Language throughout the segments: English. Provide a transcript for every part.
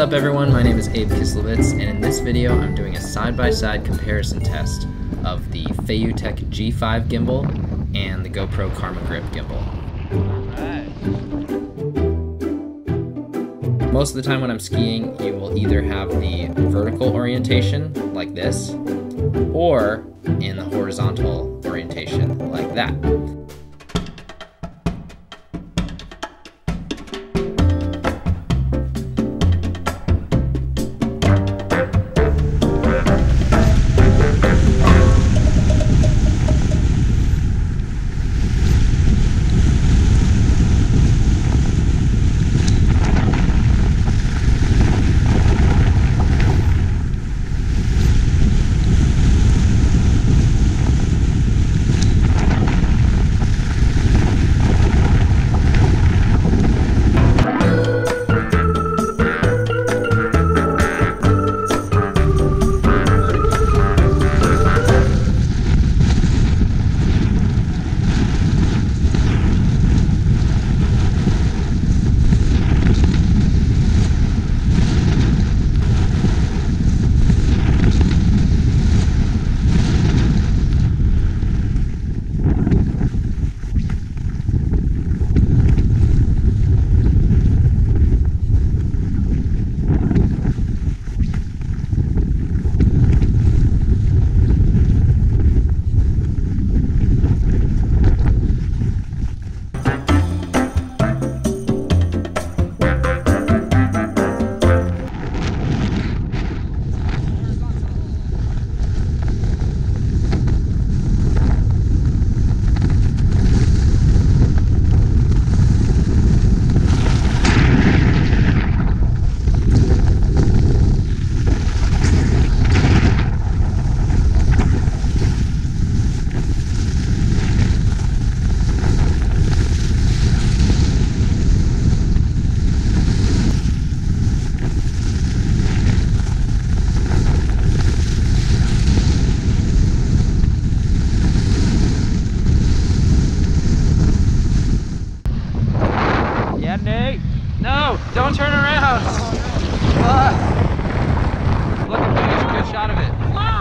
up everyone, my name is Abe Kislevitz, and in this video I'm doing a side-by-side comparison test of the Feiyutech G5 gimbal and the GoPro Karma Grip gimbal. Most of the time when I'm skiing, you will either have the vertical orientation, like this, or in the horizontal orientation, like that. Look, I'm getting a good shot of it.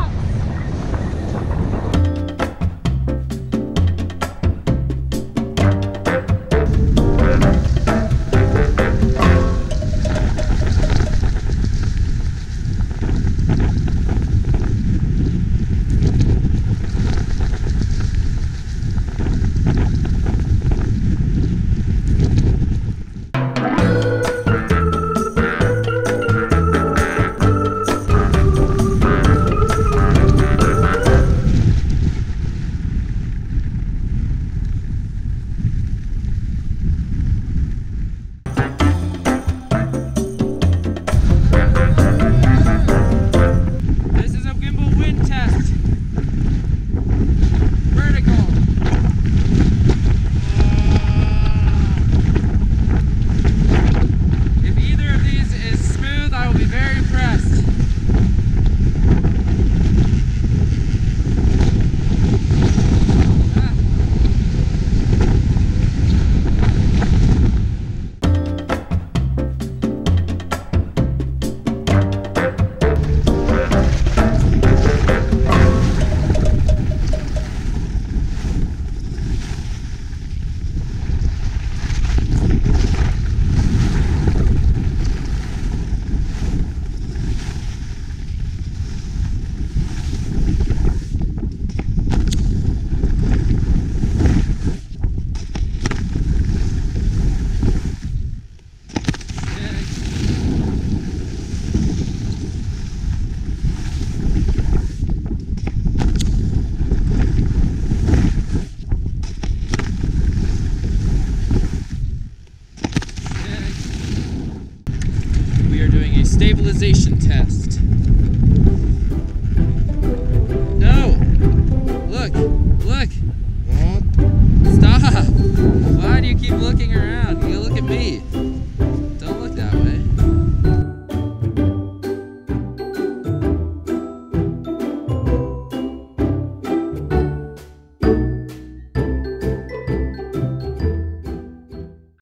Stabilization test. No! Look! Look! Stop! Why do you keep looking around?